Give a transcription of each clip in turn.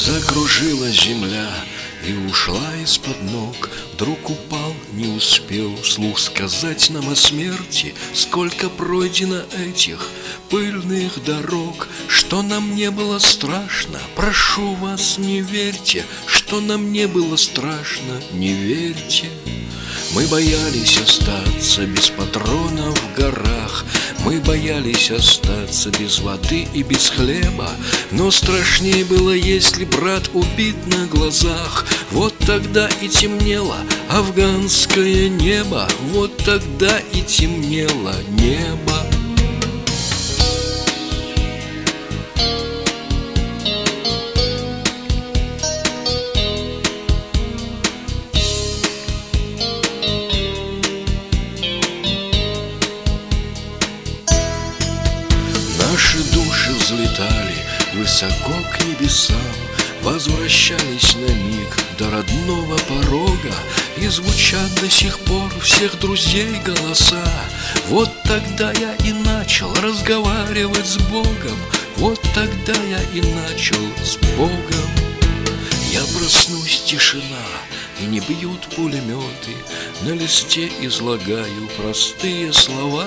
закружила земля и ушла из-под ног. Вдруг упал, не успел вслух сказать нам о смерти. Сколько пройдено этих пыльных дорог Что нам не было страшно, прошу вас, не верьте нам не было страшно, не верьте. Мы боялись остаться без патронов в горах. Мы боялись остаться без воды и без хлеба. Но страшнее было, если брат убит на глазах. Вот тогда и темнело афганское небо. Вот тогда и темнело небо Наши души взлетали высоко к небесам Возвращались на миг до родного порога И звучат до сих пор всех друзей голоса. Вот тогда я и начал разговаривать с Богом Вот тогда я и начал с Богом. Я проснусь, тишина, и не бьют пулеметы. На листе излагаю простые слова.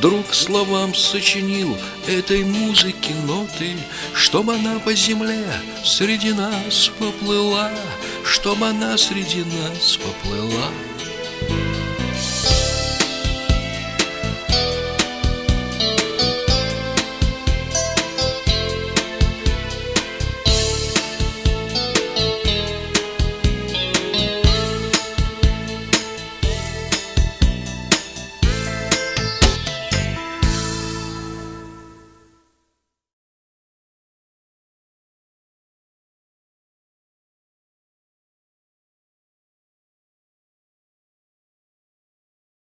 Друг словам сочинил этой музыки ноты. Чтоб она по земле среди нас поплыла. Чтоб она среди нас поплыла